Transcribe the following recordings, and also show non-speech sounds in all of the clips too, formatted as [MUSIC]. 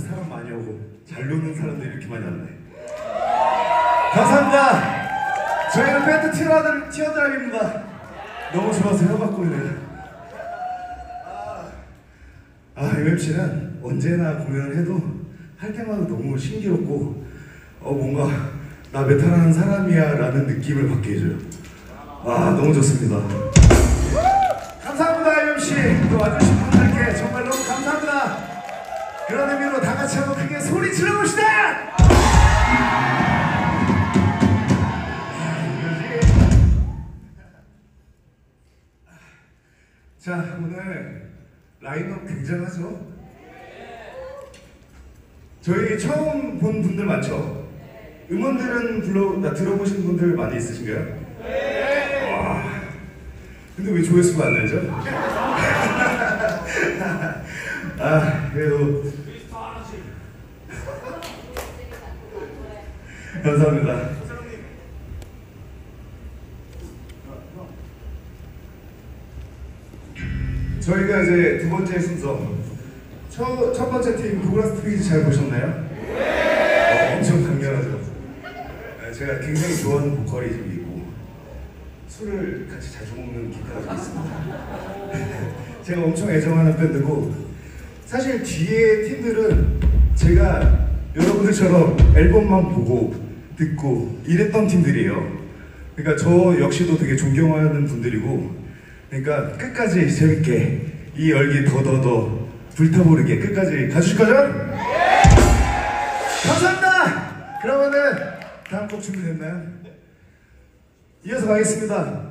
사람 많이 오고 잘 노는 사람들이 이렇게 많이 왔네. 감사합니다. 저희는 밴드 티어드랍입니다. 너무 좋아서 혀받고 있네요. 아, MMC는 언제나 공연을 해도 할 때마다 너무 신기롭고 어 뭔가 나 메탈하는 사람이야 라는 느낌을 받게 해줘요. 와 너무 좋습니다. 감사합니다 MMC 또 와주신 그런 의미로 다 같이 한번 크게 소리 질러봅시다. 자 오늘 라인업 굉장하죠? 저희 처음 본 분들 많죠? 음원들은 불러 나 들어보신 분들 많이 있으신가요? 네. 와. 근데 왜 조회수가 안 되죠? [LAUGHS] 아 그래도 [LAUGHS] 감사합니다. 저희가 이제 두 번째 순서 첫, 첫 번째 팀 도그라스 트위즈 잘 보셨나요? 네! 어, 엄청 강렬하죠. 네, 제가 굉장히 좋아하는 보컬이 좀 있고 술을 같이 자주 먹는 기타가 좀 있습니다. [LAUGHS] 제가 엄청 애정하는 밴드고 사실 뒤에 팀들은 제가 여러분들처럼 앨범만 보고 듣고 이랬던 팀들이에요. 그러니까 저 역시도 되게 존경하는 분들이고 그러니까 끝까지 재밌게 이 열기 더더더 불타오르게 끝까지 가주실 거죠? 감사합니다. 그러면은 다음 곡 준비됐나요? 이어서 가겠습니다.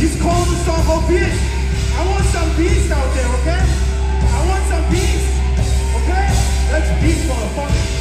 This called the song of beast. I want some beast out there, okay? I want some beast, okay? Let's beast for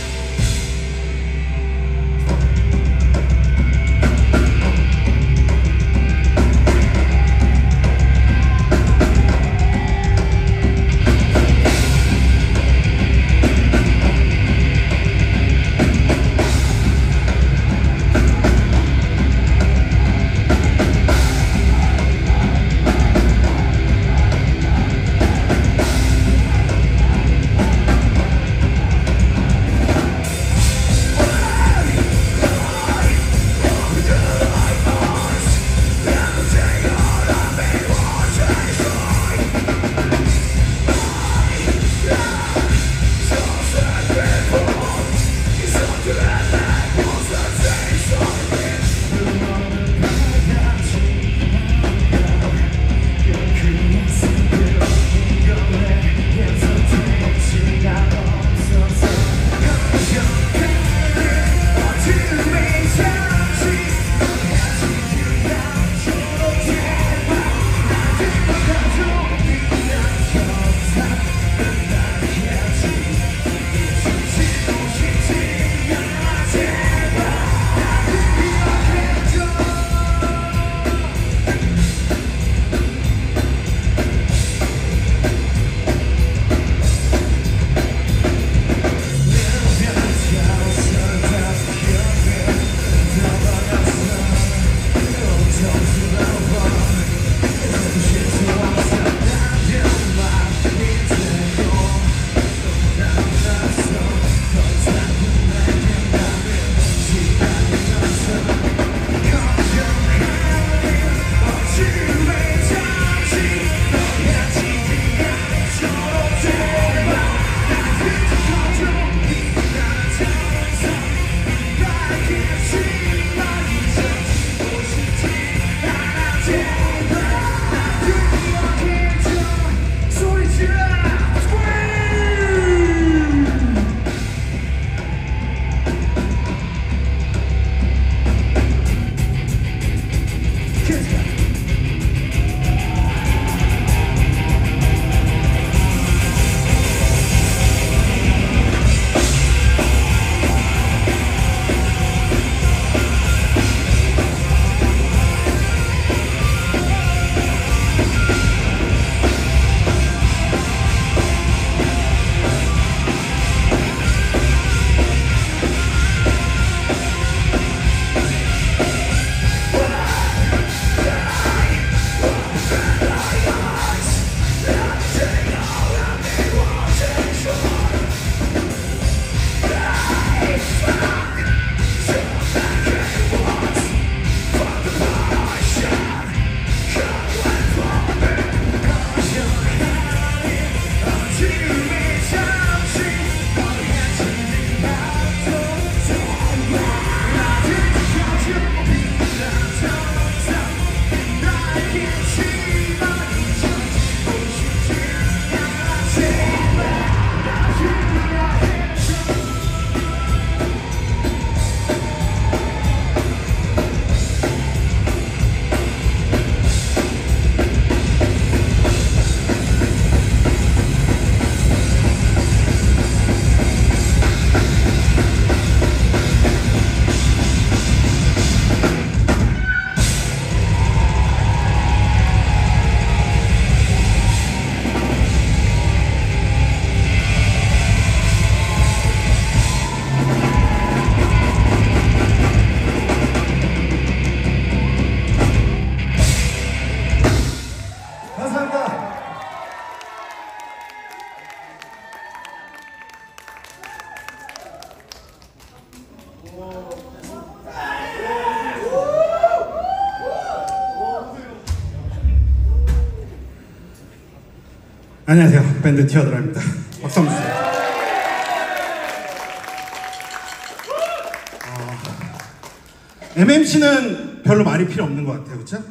안녕하세요. 밴드 티어드라입니다. 박수 한번 주세요. 어, MMC는 별로 말이 필요 없는 것 같아요. 그렇죠?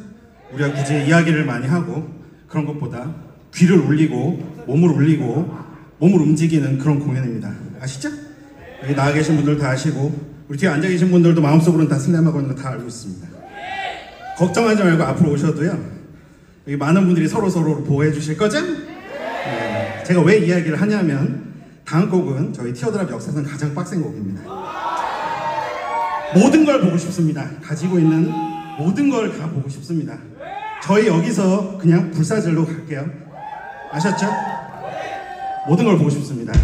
우리가 굳이 이야기를 많이 하고 그런 것보다 귀를 울리고 몸을 울리고 몸을 움직이는 그런 공연입니다. 아시죠? 여기 나와 계신 분들 다 아시고 우리 뒤에 앉아 계신 분들도 마음속으로는 다 슬램하고 있는 거 다 알고 있습니다. 걱정하지 말고 앞으로 오셔도요. 여기 많은 분들이 서로 서로 보호해 주실 거죠? 네. 제가 왜 이야기를 하냐면 다음 곡은 저희 티어드랍 역사상 가장 빡센 곡입니다. 모든 걸 보고 싶습니다. 가지고 있는 모든 걸 다 보고 싶습니다. 저희 여기서 그냥 불사질로 갈게요. 아셨죠? 모든 걸 보고 싶습니다. 자,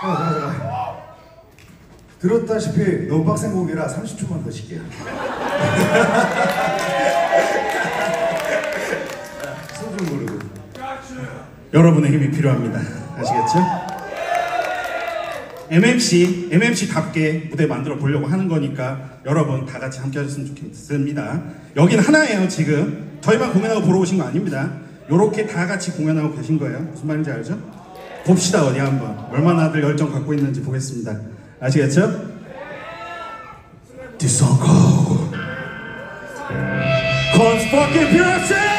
자, 자. 들었다시피 너무 빡센 곡이라 30초만 더 쉴게요. [LAUGHS] 여러분의 힘이 필요합니다. 아시겠죠? MMC, MMC답게 무대 만들어 보려고 하는 거니까 여러분 다 같이 함께 하셨으면 좋겠습니다. 여긴 하나예요, 지금. 저희만 공연하고 보러 오신 거 아닙니다. 요렇게 다 같이 공연하고 계신 거예요. 무슨 말인지 알죠? 봅시다, 어디 한번. 얼마나들 열정 갖고 있는지 보겠습니다. 아시겠죠? Go. Cause fucking Pierce! Yeah!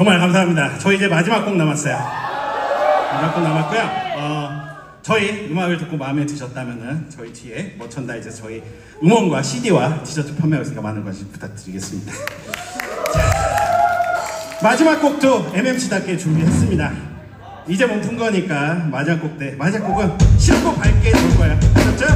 정말 감사합니다. 저희 이제 마지막 곡 남았어요. 마지막 곡 남았고요. 어, 저희 음악을 듣고 마음에 드셨다면은 저희 뒤에 머천다이즈 저희 음원과 CD와 티셔츠 판매하고 있으니까 많은 관심 부탁드리겠습니다. 자, [LAUGHS] 마지막 곡도 MMC답게 준비했습니다. 이제 몸 푼 거니까 마지막 곡 때 마지막 곡은 쉽고 밝게 돌 거예요. 아셨죠?